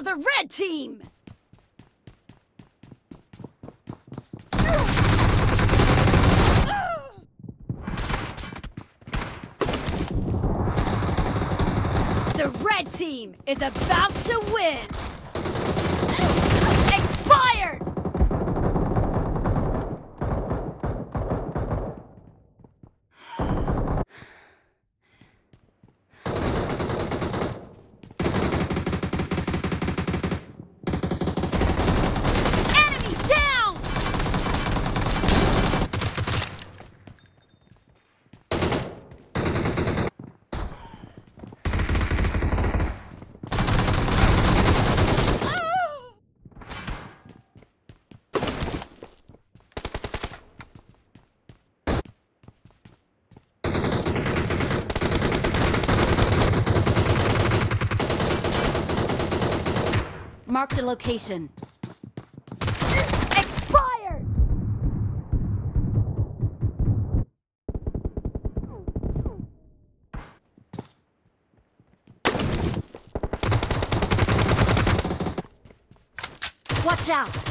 For the red team! The red team is about to win! Marked a location. Expired! Watch out!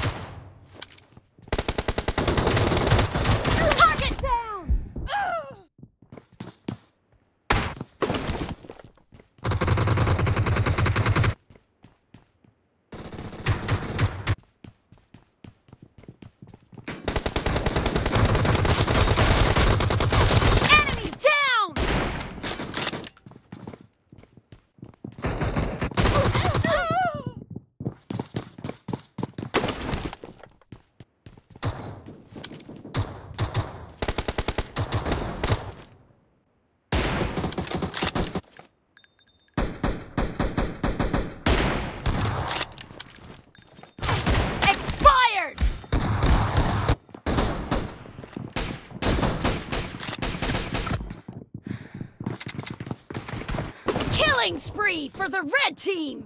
Killing spree for the red team!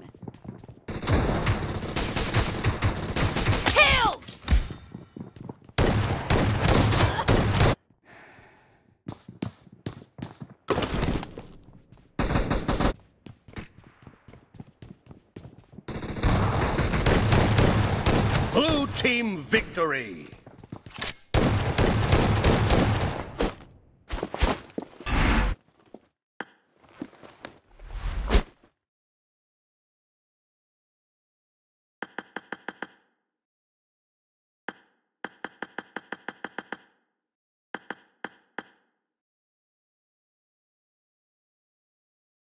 Blue team victory!